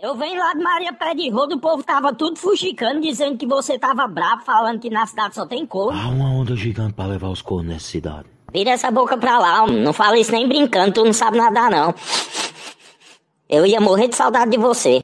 Eu venho lá de Maria Pé de Rodo, o povo tava tudo fuxicando, dizendo que você tava bravo, falando que na cidade só tem corno. Há uma onda gigante pra levar os cornos nessa cidade. Vira essa boca pra lá, não fala isso nem brincando, tu não sabe nadar não. Eu ia morrer de saudade de você.